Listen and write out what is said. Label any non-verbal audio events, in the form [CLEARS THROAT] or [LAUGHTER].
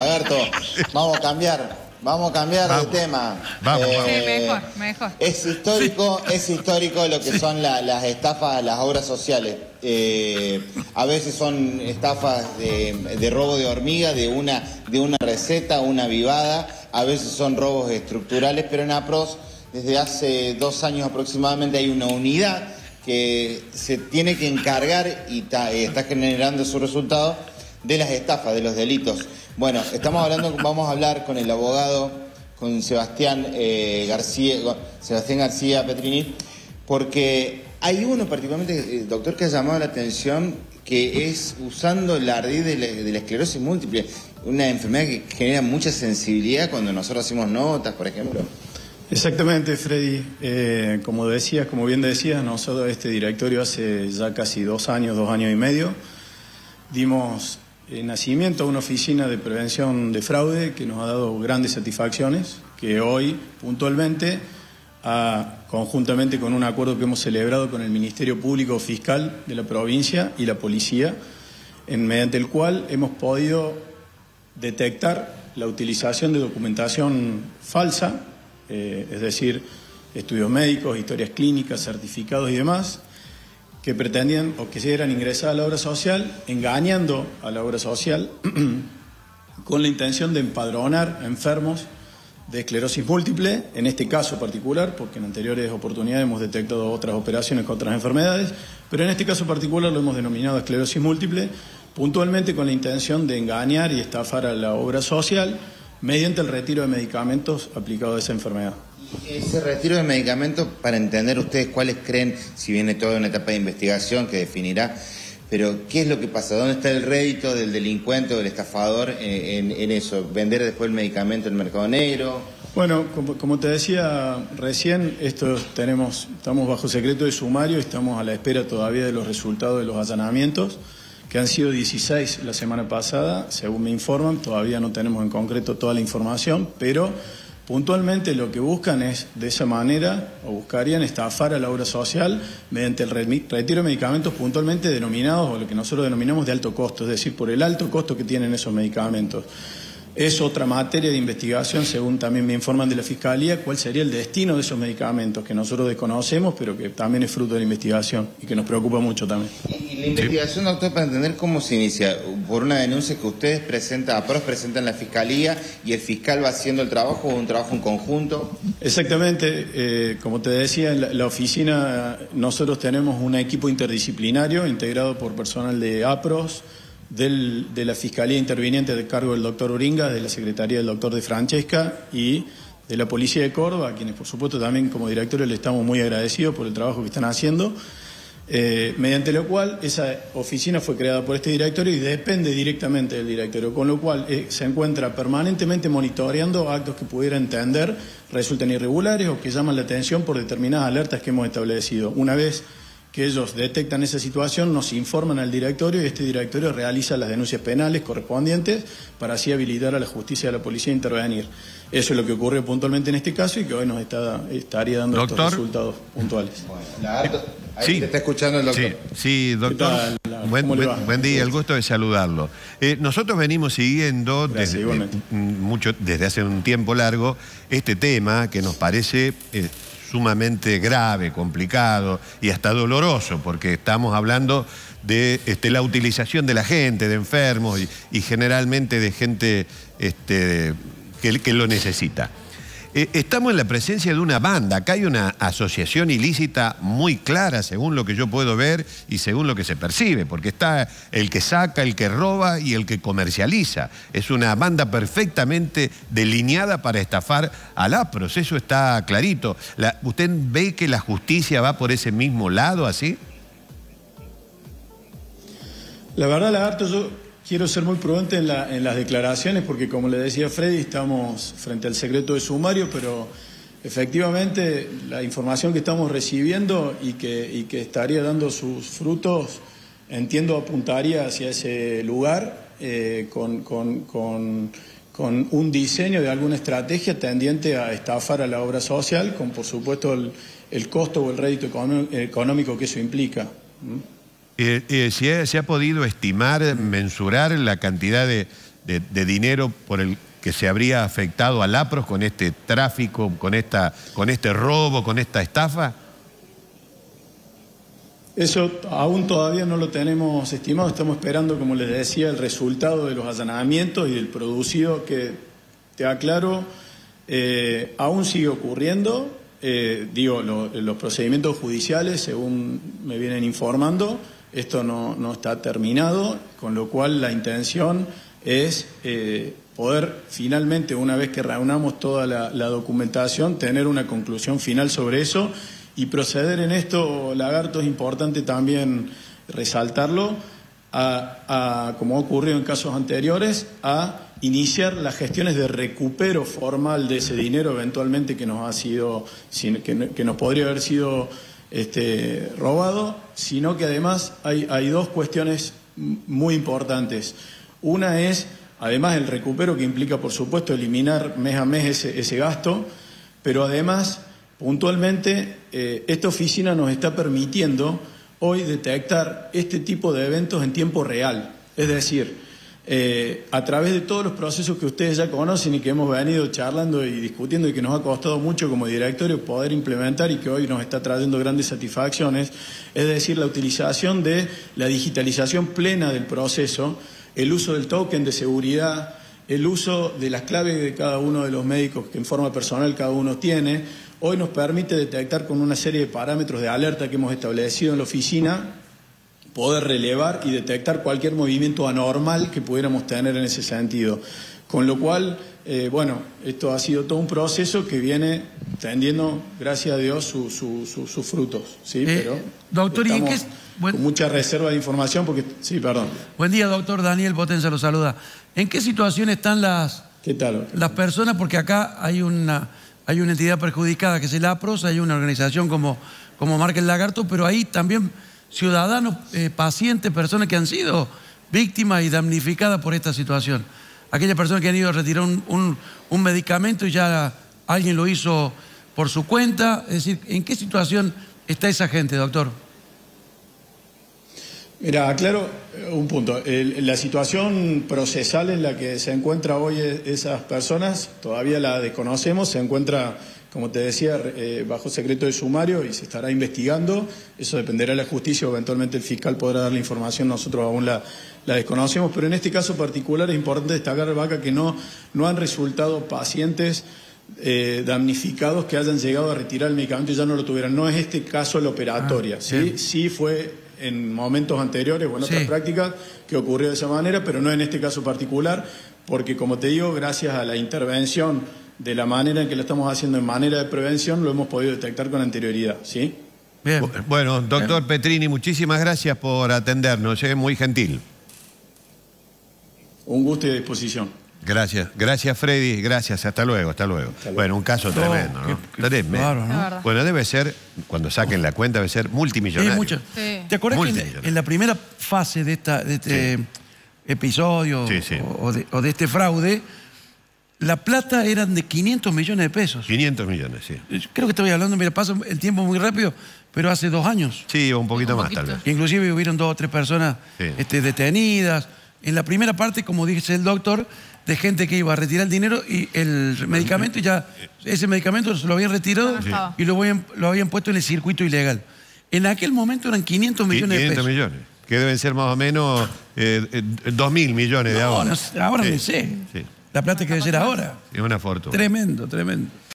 Alberto, [LAUGHS] vamos a cambiar, vamos a cambiar de tema. Vamos, Eh, vamos. Mejor, mejor. Es histórico, es histórico lo que son la- las estafas a las obras sociales. Eh, a veces son estafas de, de robo de hormiga, de una, de una receta, una vivada, a veces son robos estructurales, pero en APROS desde hace dos años aproximadamente hay una unidad que se tiene que encargar y ta- eh, está generando sus resultados de las estafas, de los delitos. Bueno, estamos hablando, vamos a hablar con el abogado, con Sebastián eh, García, Sebastián García Petrini, porque hay uno particularmente, eh, doctor, que ha llamado la atención, que es usando el ardid de la, la esclerosis múltiple, una enfermedad que genera mucha sensibilidad cuando nosotros hacemos notas, por ejemplo. Exactamente, Freddy. Eh, como decías, como bien decías, nosotros este directorio hace ya casi dos años, dos años y medio, dimos nacimiento a una oficina de prevención de fraude que nos ha dado grandes satisfacciones, que hoy puntualmente, ha, conjuntamente con un acuerdo que hemos celebrado con el Ministerio Público Fiscal de la provincia y la policía, en, mediante el cual hemos podido detectar la utilización de documentación falsa, eh, es decir, estudios médicos, historias clínicas, certificados y demás, que pretendían o que eran ingresadas a la obra social, engañando a la obra social [CLEARS THROAT] con la intención de empadronar enfermos de esclerosis múltiple, en este caso particular, porque en anteriores oportunidades hemos detectado otras operaciones con otras enfermedades, pero en este caso particular lo hemos denominado esclerosis múltiple, puntualmente con la intención de engañar y estafar a la obra social mediante el retiro de medicamentos aplicados a esa enfermedad. Ese retiro de medicamentos, para entender ustedes cuáles creen, si viene toda una etapa de investigación que definirá, pero ¿qué es lo que pasa? ¿Dónde está el rédito del delincuente o del estafador en, eso? ¿Vender después el medicamento en el mercado negro? Bueno, como, como te decía recién, esto tenemos, estamos bajo secreto de sumario, estamos a la espera todavía de los resultados de los allanamientos, que han sido 16 la semana pasada, según me informan, todavía no tenemos en concreto toda la información, pero puntualmente lo que buscan es, de esa manera, o buscarían estafar a la obra social mediante el retiro de medicamentos puntualmente denominados, o lo que nosotros denominamos de alto costo, es decir, por el alto costo que tienen esos medicamentos. Es otra materia de investigación, según también me informan de la Fiscalía, cuál sería el destino de esos medicamentos que nosotros desconocemos, pero que también es fruto de la investigación y que nos preocupa mucho también. Y la investigación, doctor, para entender cómo se inicia, por una denuncia que ustedes presentan, APROS presenta en la Fiscalía y el fiscal va haciendo el trabajo un trabajo en conjunto. Exactamente, eh, como te decía, la, la oficina nosotros tenemos un equipo interdisciplinario integrado por personal de APROS, de la Fiscalía Interviniente de cargo del doctor Uringa, de la Secretaría del doctor de Francesca y de la Policía de Córdoba, a quienes por supuesto también como directorio le estamos muy agradecidos por el trabajo que están haciendo. Eh, mediante lo cual esa oficina fue creada por este directorio y depende directamente del directorio, con lo cual eh, se encuentra permanentemente monitoreando actos que pudiera entender resulten irregulares o que llaman la atención por determinadas alertas que hemos establecido. Una vez que ellos detectan esa situación, nos informan al directorio y este directorio realiza las denuncias penales correspondientes para así habilitar a la justicia y a la policía a intervenir. Eso es lo que ocurrió puntualmente en este caso y que hoy nos está, estaría dando Doctor. estos resultados puntuales. Ahí Sí. te está escuchando el doctor. Sí, sí, doctor. Buen, día, el gusto de saludarlo. Eh, nosotros venimos siguiendo Gracias, desde, mucho, desde hace un tiempo largo este tema que nos parece eh, sumamente grave, complicado y hasta doloroso, porque estamos hablando de este, la utilización de la gente, de enfermos y, generalmente de gente este, que lo necesita. Eh, estamos en la presencia de una banda, acá hay una asociación ilícita muy clara según lo que yo puedo ver y según lo que se percibe, porque está el que saca, el que roba y el que comercializa. Es una banda perfectamente delineada para estafar al APROS, eso está clarito. La- ¿Usted ve que la justicia va por ese mismo lado así? La verdad, Lagarto, yo quiero ser muy prudente en, la- en las declaraciones porque, como le decía Freddy, estamos frente al secreto de sumario, pero efectivamente la información que estamos recibiendo y que, estaría dando sus frutos, entiendo, apuntaría hacia ese lugar eh, con, un diseño de alguna estrategia tendiente a estafar a la obra social, con por supuesto el, costo o el rédito económico que eso implica. Eh, eh, ¿se, ha, podido estimar, mensurar la cantidad de, dinero por el que se habría afectado al APROS con este tráfico, con, esta, con este robo, con esta estafa? Eso aún todavía no lo tenemos estimado, estamos esperando, como les decía, el resultado de los allanamientos y del producido que, te aclaro, eh, aún sigue ocurriendo, eh, digo, los procedimientos judiciales, según me vienen informando, esto no, está terminado, con lo cual la intención es eh, poder finalmente, una vez que reunamos toda la, documentación, tener una conclusión final sobre eso y proceder en esto, Lagarto, es importante también resaltarlo, a, como ha ocurrido en casos anteriores, a iniciar las gestiones de recupero formal de ese dinero eventualmente que nos ha sido, que, nos podría haber sido este, robado, sino que además hay, dos cuestiones muy importantes. Una es, además, el recupero que implica, por supuesto, eliminar mes a mes ese, ese gasto, pero además Puntualmente, eh, esta oficina nos está permitiendo hoy detectar este tipo de eventos en tiempo real. Es decir, eh, a través de todos los procesos que ustedes ya conocen y que hemos venido charlando y discutiendo y que nos ha costado mucho como directorio poder implementar y que hoy nos está trayendo grandes satisfacciones, es decir, la utilización de la digitalización plena del proceso, el uso del token de seguridad, el uso de las claves de cada uno de los médicos que en forma personal cada uno tiene, hoy nos permite detectar con una serie de parámetros de alerta que hemos establecido en la oficina, poder relevar y detectar cualquier movimiento anormal que pudiéramos tener en ese sentido. Con lo cual, eh, bueno, esto ha sido todo un proceso que viene tendiendo, gracias a Dios, sus frutos. ¿sí? Eh, Pero doctor, ¿y qué con mucha reserva de información porque... Sí, perdón. Buen día, doctor Daniel Potenza lo saluda. ¿En qué situación están las, ¿Qué tal? las personas? Porque acá hay una hay una entidad perjudicada que es el APROS, hay una organización como, como Marca el Lagarto, pero hay también ciudadanos, eh, pacientes, personas que han sido víctimas y damnificadas por esta situación. Aquellas personas que han ido a retirar un, medicamento y ya alguien lo hizo por su cuenta. Es decir, ¿en qué situación está esa gente, doctor? Mira, aclaro eh, un punto. la situación procesal en la que se encuentra hoy e, esas personas, todavía la desconocemos, se encuentra, como te decía, eh, bajo secreto de sumario y se estará investigando. Eso dependerá de la justicia o eventualmente el fiscal podrá dar la información, nosotros aún la, desconocemos, pero en este caso particular es importante destacar, Vaca, que no, no han resultado pacientes eh, damnificados que hayan llegado a retirar el medicamento y ya no lo tuvieran. No es este caso la operatoria, ah, ¿sí? Sí fue en momentos anteriores o en otras prácticas que ocurrió de esa manera, pero no en este caso particular, porque como te digo, gracias a la intervención de la manera en que lo estamos haciendo en manera de prevención, lo hemos podido detectar con anterioridad, ¿sí? Bien. Bueno, doctor Petrini, muchísimas gracias por atendernos, es muy gentil. Un gusto y disposición. Gracias, gracias Freddy, gracias, hasta luego, hasta luego. Bueno, un caso tremendo, ¿no? Tremendo. Bueno, debe ser, cuando saquen la cuenta, debe ser multimillonario. Sí, mucho. ¿Te acuerdas que en, la primera fase de, esta, de este episodio o, de, este fraude, la plata eran de 500 millones de pesos? 500 millones, sí. Creo que estoy hablando, mira, pasa el tiempo muy rápido, pero hace dos años. Sí, un poquito más tal vez. Inclusive hubieron dos o tres personas este, detenidas. En la primera parte, como dice el doctor, de gente que iba a retirar el dinero y el medicamento, y ya ese medicamento se lo habían retirado y lo habían, lo habían puesto en el circuito ilegal. En aquel momento eran 500 millones de pesos. 500 millones, que deben ser más o menos eh, 2 mil millones de ahora. ahora no sé. La plata que debe ser ahora. Es una fortuna. Tremendo, tremendo.